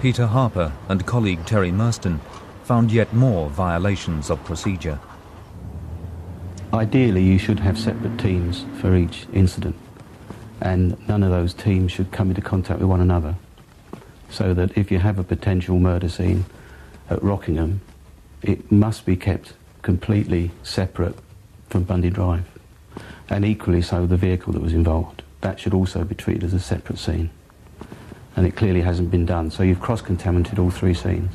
Peter Harper and colleague Terry Merston found yet more violations of procedure. Ideally, you should have separate teams for each incident, and none of those teams should come into contact with one another. So that if you have a potential murder scene at Rockingham, it must be kept completely separate from Bundy Drive. And equally so, the vehicle that was involved. That should also be treated as a separate scene. And it clearly hasn't been done, so you've cross-contaminated all three scenes.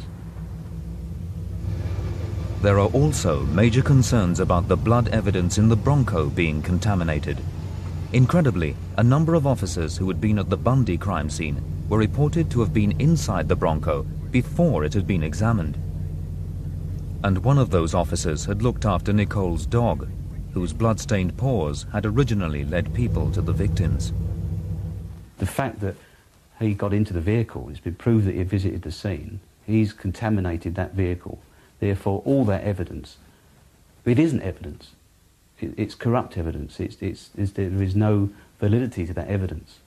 There are also major concerns about the blood evidence in the Bronco being contaminated. Incredibly, a number of officers who had been at the Bundy crime scene were reported to have been inside the Bronco before it had been examined. And one of those officers had looked after Nicole's dog, whose blood-stained paws had originally led people to the victims. The fact that he got into the vehicle, it's been proved that he visited the scene, he's contaminated that vehicle Therefore, all that evidence, it isn't evidence. It, it's corrupt evidence. It's, it's, it's, there is no validity to that evidence.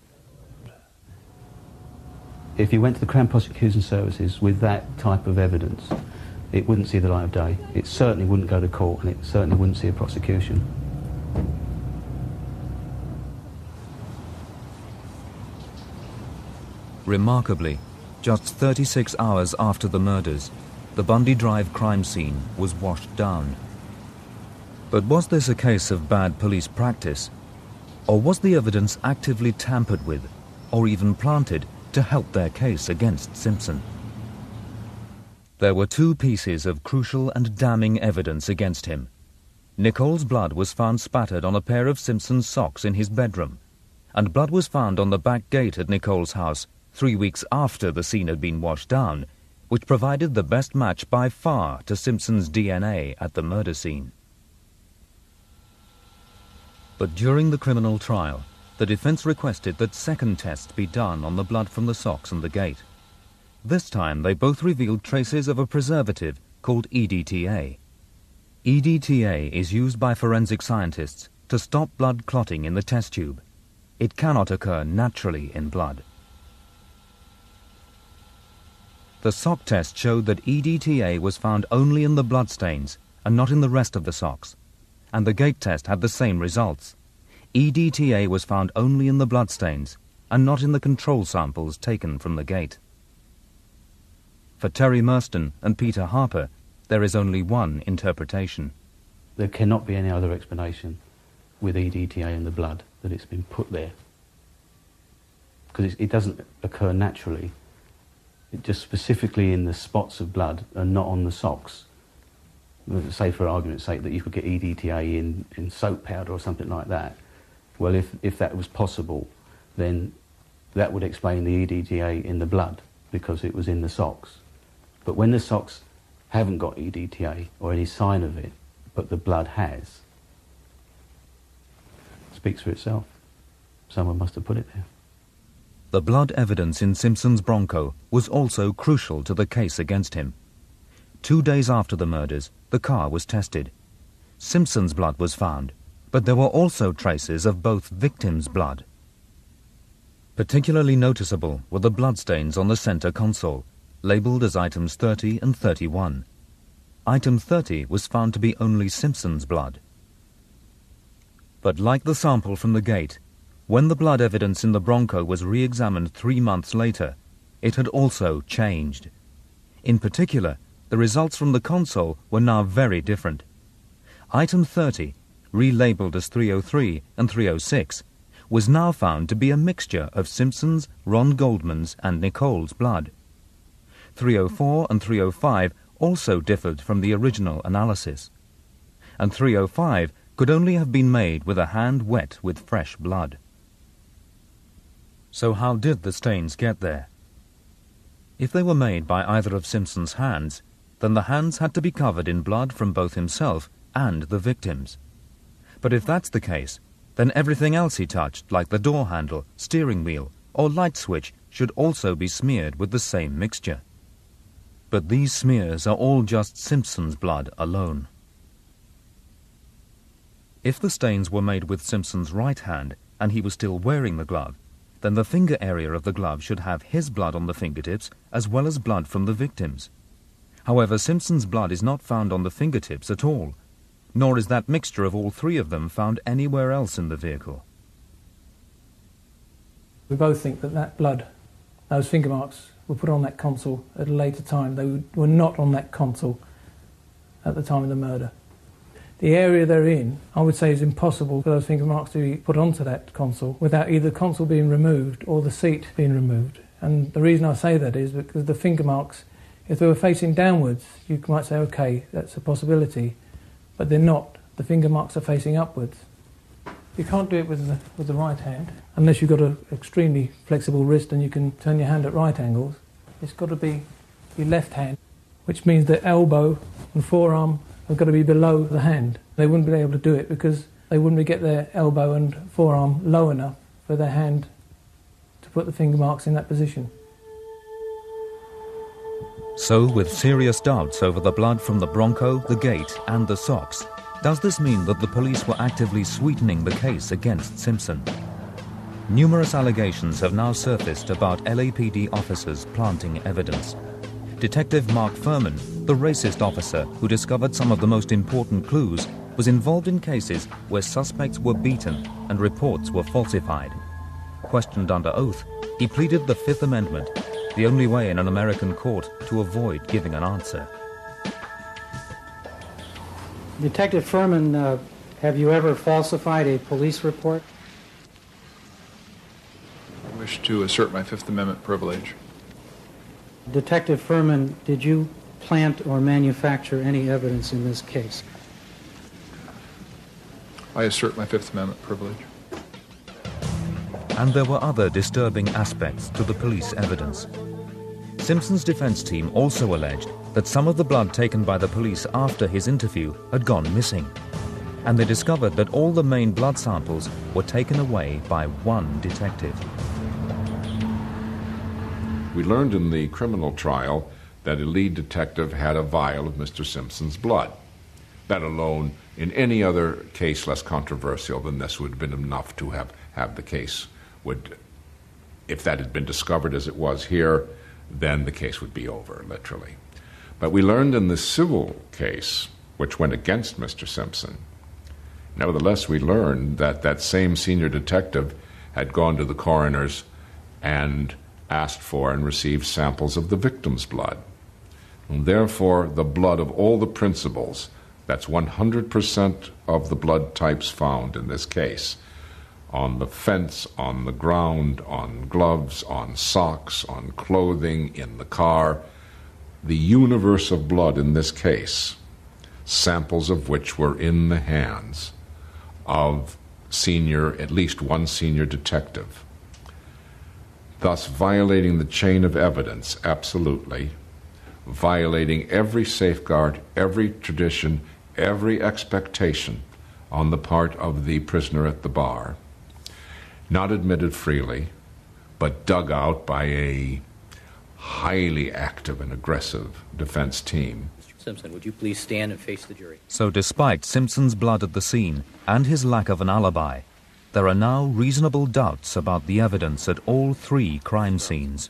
If you went to the Crown Prosecution Services with that type of evidence, it wouldn't see the light of day. It certainly wouldn't go to court and it certainly wouldn't see a prosecution. Remarkably, just 36 hours after the murders, the Bundy Drive crime scene was washed down. But was this a case of bad police practice? Or was the evidence actively tampered with, or even planted, to help their case against Simpson? There were two pieces of crucial and damning evidence against him. Nicole's blood was found spattered on a pair of Simpson's socks in his bedroom, and blood was found on the back gate at Nicole's house three weeks after the scene had been washed down which provided the best match by far to Simpson's DNA at the murder scene. But during the criminal trial, the defense requested that second tests be done on the blood from the socks and the gate. This time they both revealed traces of a preservative called EDTA. EDTA is used by forensic scientists to stop blood clotting in the test tube. It cannot occur naturally in blood. The sock test showed that EDTA was found only in the bloodstains and not in the rest of the socks, and the gate test had the same results. EDTA was found only in the bloodstains and not in the control samples taken from the gate. For Terry Merston and Peter Harper, there is only one interpretation. There cannot be any other explanation with EDTA in the blood that it's been put there. Because it doesn't occur naturally just specifically in the spots of blood and not on the socks. Say, for argument's sake, that you could get EDTA in, in soap powder or something like that. Well, if, if that was possible, then that would explain the EDTA in the blood because it was in the socks. But when the socks haven't got EDTA or any sign of it, but the blood has, speaks for itself. Someone must have put it there. The blood evidence in Simpson's Bronco was also crucial to the case against him. Two days after the murders, the car was tested. Simpson's blood was found, but there were also traces of both victims' blood. Particularly noticeable were the bloodstains on the center console, labeled as items 30 and 31. Item 30 was found to be only Simpson's blood. But like the sample from the gate, when the blood evidence in the Bronco was re-examined three months later, it had also changed. In particular, the results from the console were now very different. Item 30, relabeled as 303 and 306, was now found to be a mixture of Simpson's, Ron Goldman's, and Nicole's blood. 304 and 305 also differed from the original analysis. And 305 could only have been made with a hand wet with fresh blood. So how did the stains get there? If they were made by either of Simpson's hands, then the hands had to be covered in blood from both himself and the victims. But if that's the case, then everything else he touched, like the door handle, steering wheel, or light switch, should also be smeared with the same mixture. But these smears are all just Simpson's blood alone. If the stains were made with Simpson's right hand and he was still wearing the glove, then the finger area of the glove should have his blood on the fingertips as well as blood from the victims. However, Simpson's blood is not found on the fingertips at all, nor is that mixture of all three of them found anywhere else in the vehicle. We both think that that blood, those finger marks, were put on that console at a later time. They were not on that console at the time of the murder. The area they're in, I would say, is impossible for those finger marks to be put onto that console without either the console being removed or the seat being removed. And the reason I say that is because the finger marks, if they were facing downwards, you might say, okay, that's a possibility, but they're not. The finger marks are facing upwards. You can't do it with the, with the right hand unless you've got an extremely flexible wrist and you can turn your hand at right angles. It's got to be your left hand, which means the elbow and forearm have got to be below the hand. They wouldn't be able to do it because they wouldn't get their elbow and forearm low enough for their hand to put the finger marks in that position. So, with serious doubts over the blood from the Bronco, the gate, and the socks, does this mean that the police were actively sweetening the case against Simpson? Numerous allegations have now surfaced about LAPD officers planting evidence. Detective Mark Fuhrman, the racist officer who discovered some of the most important clues, was involved in cases where suspects were beaten and reports were falsified. Questioned under oath, he pleaded the Fifth Amendment, the only way in an American court to avoid giving an answer. Detective Fuhrman, uh, have you ever falsified a police report? I wish to assert my Fifth Amendment privilege. Detective Fuhrman, did you plant or manufacture any evidence in this case? I assert my Fifth Amendment privilege. And there were other disturbing aspects to the police evidence. Simpson's defense team also alleged that some of the blood taken by the police after his interview had gone missing. And they discovered that all the main blood samples were taken away by one detective. We learned in the criminal trial that a lead detective had a vial of Mr. Simpson's blood. That alone, in any other case less controversial than this, would have been enough to have, have the case would, if that had been discovered as it was here, then the case would be over, literally. But we learned in the civil case, which went against Mr. Simpson, nevertheless, we learned that that same senior detective had gone to the coroner's and asked for and received samples of the victim's blood. And therefore, the blood of all the principals, that's 100% of the blood types found in this case, on the fence, on the ground, on gloves, on socks, on clothing, in the car, the universe of blood in this case, samples of which were in the hands of senior, at least one senior detective thus violating the chain of evidence, absolutely, violating every safeguard, every tradition, every expectation on the part of the prisoner at the bar, not admitted freely, but dug out by a highly active and aggressive defense team. Mr. Simpson, would you please stand and face the jury? So, despite Simpson's blood at the scene and his lack of an alibi, there are now reasonable doubts about the evidence at all three crime scenes.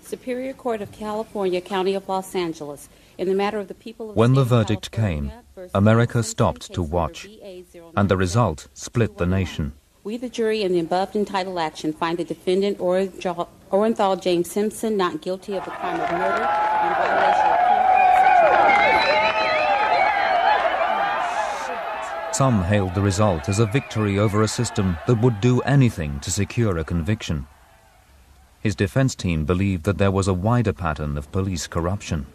Superior Court of California, County of Los Angeles, in the matter of the people of When the verdict came, America stopped to watch, and the result split the nation. We, the jury, in the above entitled action, find the defendant Orenthal Orenthal James Simpson not guilty of the crime of murder in violation Some hailed the result as a victory over a system that would do anything to secure a conviction. His defense team believed that there was a wider pattern of police corruption.